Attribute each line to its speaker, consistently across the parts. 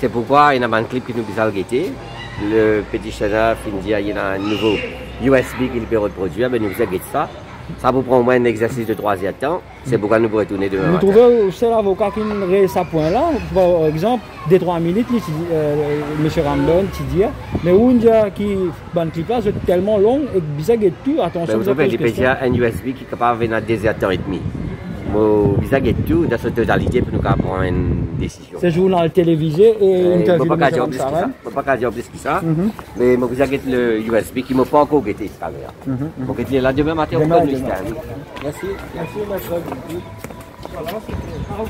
Speaker 1: se pupa ina man clip kinu bisal gece Le petit channel finit il y a un nouveau USB qu'il peut reproduire, ben nous avons ça. Ça vous prend au moins un exercice de troisième temps. C'est pourquoi nous pourrons retourner demain.
Speaker 2: Vous
Speaker 1: matin.
Speaker 2: trouvez que c'est l'avocat qui reste à point là, par exemple, des 3 minutes, il euh, M. Rambon, tu dis, mais où il qui, ban clip là, c'est tellement long et bizarre que tout, attention,
Speaker 1: Ben, vous
Speaker 2: question.
Speaker 1: PCA un USB qui est capable de venir à 2 heures et demie. Avez tout dans cette totalité pour nous prendre une décision.
Speaker 2: C'est journal télévisé et
Speaker 1: Euh, Je ne
Speaker 2: interview
Speaker 1: peux
Speaker 2: de
Speaker 1: pas
Speaker 2: M.
Speaker 1: dire plus que ça.
Speaker 2: Ramsaren.
Speaker 1: Je ne peux pas dire plus que ça. Mais vous avez le USB qui ne m'a pas encore
Speaker 2: mhm.
Speaker 1: Donc, il est là demain matin, on peut nous faire.
Speaker 2: Merci, merci, maître. Voilà,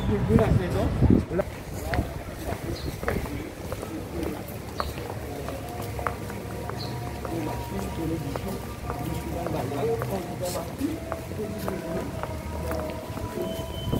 Speaker 2: Dupuis, la saison. Là- Ministre,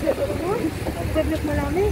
Speaker 3: Ang gablok malami.